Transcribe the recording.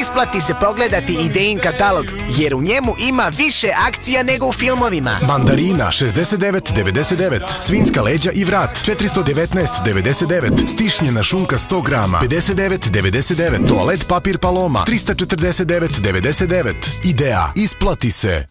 Isplati se pogledati idejin katalog, jer u njemu ima više akcija nego u filmovima. Mandarina 69,99, svinska leđa i vrat 419,99, stišnjena šunka 100 grama 59,99, toalet papir paloma 349,99. Ideja, isplati se!